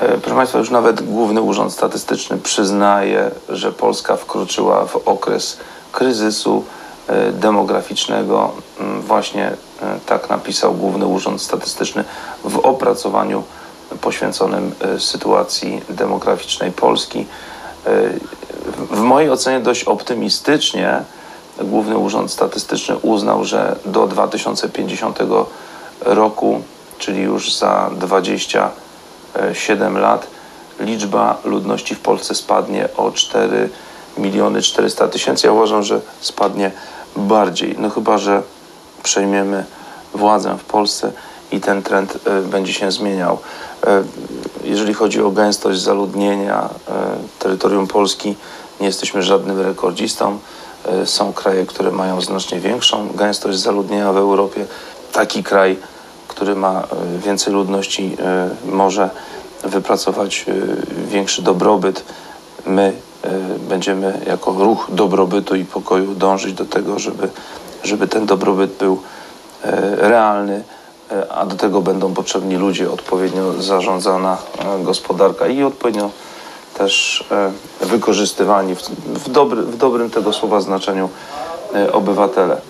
E, Proszę Państwa, już nawet Główny Urząd Statystyczny przyznaje, że Polska wkroczyła w okres kryzysu e, demograficznego. Mm, Właśnie e, tak napisał Główny Urząd Statystyczny w opracowaniu poświęconym sytuacji demograficznej Polski. W mojej ocenie dość optymistycznie Główny Urząd Statystyczny uznał, że do 2050 roku, czyli już za 27 lat, liczba ludności w Polsce spadnie o 4 miliony 400 tysięcy. Ja uważam, że spadnie bardziej. No chyba, że przejmiemy władzę w Polsce i ten trend e, będzie się zmieniał. E, Jeżeli chodzi o gęstość zaludnienia e, terytorium Polski, nie jesteśmy żadnym rekordzistą. Są kraje, które mają znacznie większą gęstość zaludnienia w Europie. Taki kraj, który ma e, więcej ludności, e, może wypracować e, większy dobrobyt. My będziemy jako ruch dobrobytu i pokoju dążyć do tego, żeby, żeby ten dobrobyt był realny, a do tego będą potrzebni ludzie, odpowiednio zarządzana gospodarka i odpowiednio też wykorzystywani w, dobry, w dobrym tego słowa znaczeniu obywatele.